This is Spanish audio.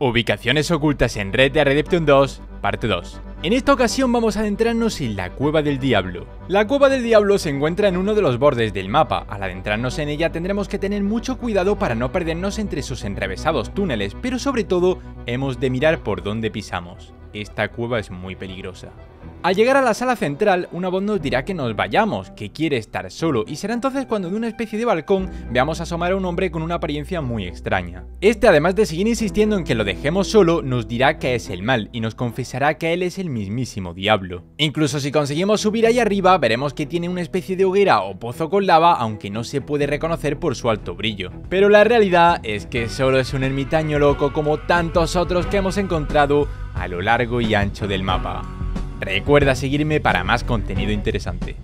Ubicaciones ocultas en Red Dead Redemption 2, parte 2. En esta ocasión vamos a adentrarnos en la Cueva del Diablo. La Cueva del Diablo se encuentra en uno de los bordes del mapa, al adentrarnos en ella tendremos que tener mucho cuidado para no perdernos entre sus enrevesados túneles, pero sobre todo hemos de mirar por dónde pisamos. Esta cueva es muy peligrosa. Al llegar a la sala central, una voz nos dirá que nos vayamos, que quiere estar solo, y será entonces cuando de una especie de balcón veamos asomar a un hombre con una apariencia muy extraña. Este, además de seguir insistiendo en que lo dejemos solo, nos dirá que es el mal, y nos confesará que él es el mismísimo diablo. Incluso si conseguimos subir ahí arriba, veremos que tiene una especie de hoguera o pozo con lava, aunque no se puede reconocer por su alto brillo. Pero la realidad es que solo es un ermitaño loco como tantos otros que hemos encontrado a lo largo y ancho del mapa. Recuerda seguirme para más contenido interesante.